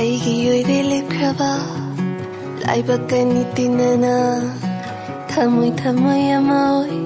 ꯑꯩꯒꯤ ꯑꯣꯏꯔꯦ ꯂꯦꯞꯈ꯭ꯔꯕ ꯂꯥꯏꯕꯛꯀꯅꯤ ꯇꯤꯟꯅꯅ ꯊꯃꯣꯏ ꯊꯃꯣꯏ ꯑꯃ ꯑꯣꯏ